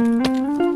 Música